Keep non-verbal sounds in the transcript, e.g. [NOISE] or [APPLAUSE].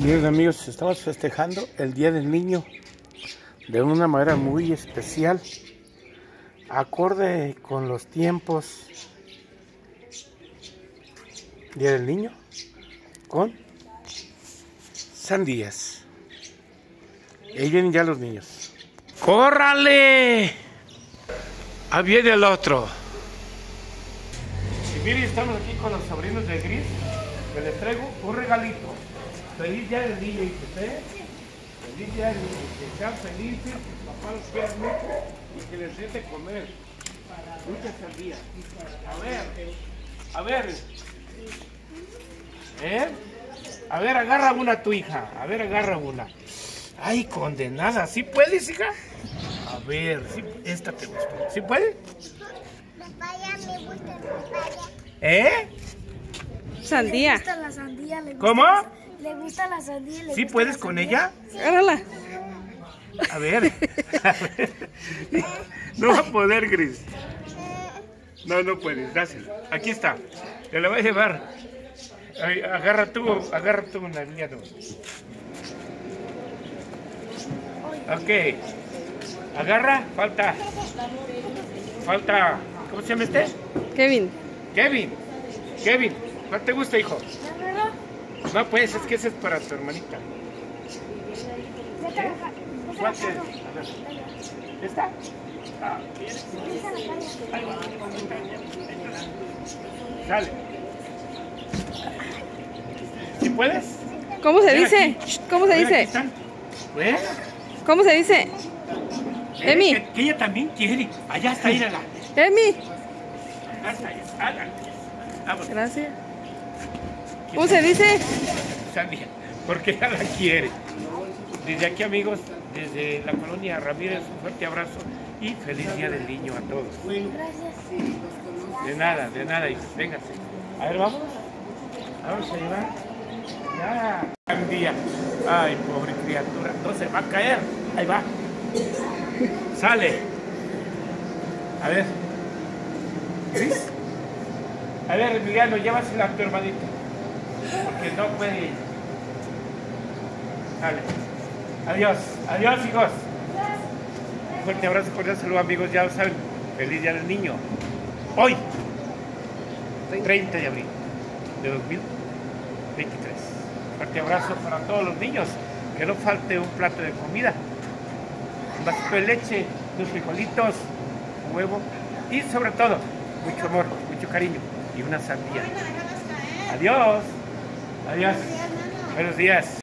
Miren amigos, estamos festejando el Día del Niño de una manera muy especial, acorde con los tiempos. Día del Niño con sandías. Ahí vienen ya los niños. ¡Córrale! Ahí viene el otro. Y miren, estamos aquí con los sobrinos de Gris, que les traigo un regalito. Feliz día del niño, ¿y ¿eh? Feliz día del niño, que sean felices, que papá los quiera mucho y que les dé de comer. Muchas sandías. A ver, a ver. ¿Eh? A ver, agarra una tu hija. A ver, agarra una. Ay, condenada. ¿Sí puedes, hija? A ver, ¿sí, esta te gustó. ¿Sí puede? Papaya, me gusta papaya. ¿Eh? Le Sandía. gusta la sandía. Le gusta ¿Cómo? la- Le gusta la sandía. le ¿Sí gusta puedes la con sandía. ella? A ver. A [LAUGHS] ver. No va a poder, Gris. No, no puedes. Gracias. Aquí está. Te la voy a llevar. Ay, agarra tú, agarra tú una niña. Ok. Agarra. Falta. Falta. ¿Cómo se llama este? Kevin. Kevin. Kevin. ¿Cuál te gusta, hijo? No, pues es que ese es para tu hermanita. ¿Cuál acá. a ver. ¿Esta? Ah. Sale. ¿Sí puedes? ¿Cómo se dice? ¿Cómo se dice? ¿Ves? ¿Cómo se dice? Emi. Que, que ella también quiere. Allá está, írala. Emi. Gracias. ¿Cómo se dice? Sandía, porque ella la quiere. Desde aquí, amigos, desde la colonia Ramírez, un fuerte abrazo y feliz Día del Niño a todos. Gracias. De nada, de nada, hijos. Vénganse. A ver, vamos. Vamos a llevar. Ya. Sandía. Ay, pobre criatura. No se va a caer. Ahí va. Sale. A ver. ¿Gris? A ver, Emiliano, llévasela a tu hermanito. Porque no puede ir. Sale. Adiós. Adiós, hijos. Un fuerte abrazo, cordial saludo, amigos. Ya lo saben. Feliz Día del Niño. Hoy, 30 de abril de 2023. Fuerte abrazo para todos los niños. Que no falte un plato de comida. Un vasito de leche, unos frijolitos, un huevo y sobre todo, mucho amor, mucho cariño y una sandía. Adiós. Adiós. Buenos días.